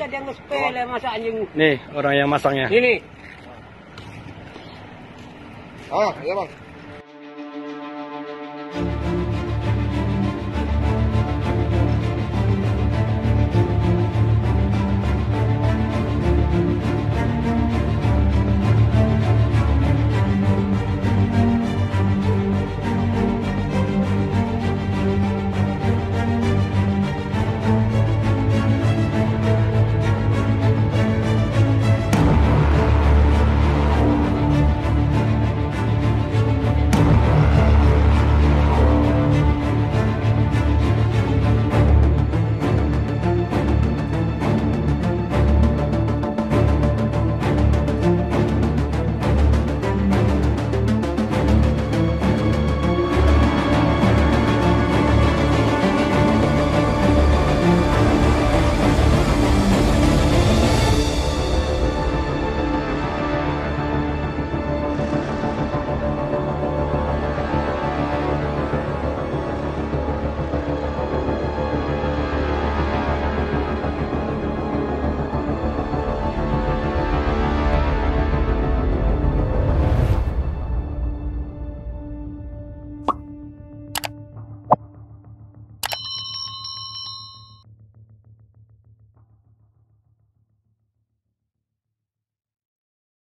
kita dianggap sepele oh. masa anjing. Nih, orang yang masangnya. Ini. Ah, iya bang.